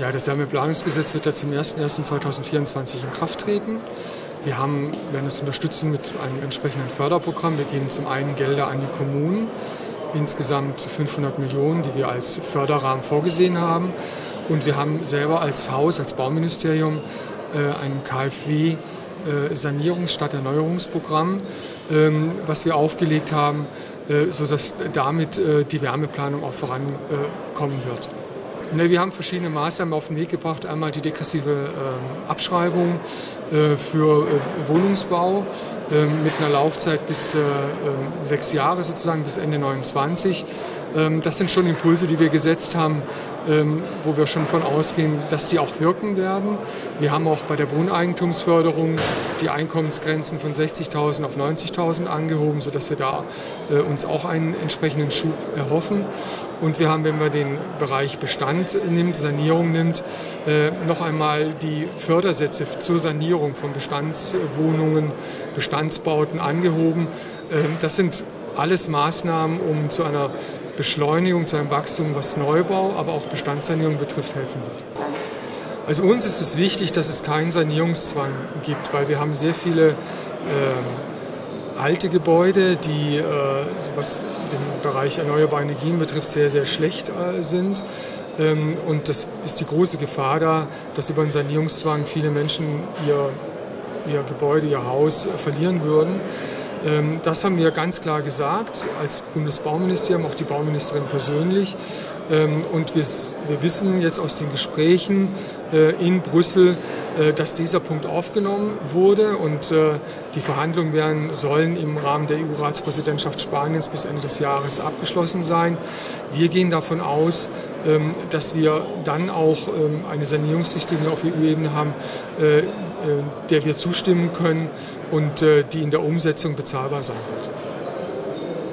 Ja, das Wärmeplanungsgesetz wird jetzt zum 01.01.2024 in Kraft treten. Wir haben, werden es unterstützen mit einem entsprechenden Förderprogramm. Wir geben zum einen Gelder an die Kommunen, insgesamt 500 Millionen, die wir als Förderrahmen vorgesehen haben. Und wir haben selber als Haus, als Bauministerium äh, ein KfW äh, Sanierungs- statt Erneuerungsprogramm, ähm, was wir aufgelegt haben, äh, sodass damit die Wärmeplanung auch vorankommen wird. Ne, wir haben verschiedene Maßnahmen auf den Weg gebracht. Einmal die degressive ähm, Abschreibung für Wohnungsbau ähm, mit einer Laufzeit bis sechs Jahre sozusagen, bis Ende 2029. Das sind schon Impulse, die wir gesetzt haben, ähm, wo wir schon von ausgehen, dass die auch wirken werden. Wir haben auch bei der Wohneigentumsförderung die Einkommensgrenzen von 60.000 auf 90.000 angehoben, sodass wir da äh, uns auch einen entsprechenden Schub erhoffen. Und wir haben, wenn man den Bereich Bestand nimmt, Sanierung nimmt, äh, noch einmal die Fördersätze zur Sanierung von Bestandswohnungen, Bestandsbauten angehoben. Ähm, das sind alles Maßnahmen, um zu einer Beschleunigung, zu einem Wachstum, was Neubau, aber auch Bestandssanierung betrifft, helfen wird. Also uns ist es wichtig, dass es keinen Sanierungszwang gibt, weil wir haben sehr viele äh, alte Gebäude, die, äh, was den Bereich erneuerbare Energien betrifft, sehr, sehr schlecht äh, sind. Ähm, und das ist die große Gefahr da, dass über einen Sanierungszwang viele Menschen ihr, ihr Gebäude, ihr Haus verlieren würden. Ähm, das haben wir ganz klar gesagt als Bundesbauministerium, auch die Bauministerin persönlich. Ähm, und wir, wissen jetzt aus den Gesprächen äh, in Brüssel, äh, dass dieser Punkt aufgenommen wurde und äh, die Verhandlungen werden, sollen im Rahmen der EU-Ratspräsidentschaft Spaniens bis Ende des Jahres abgeschlossen sein. Wir gehen davon aus, ähm, dass wir dann auch eine Sanierungsrichtlinie auf EU-Ebene haben, der wir zustimmen können und die in der Umsetzung bezahlbar sein wird.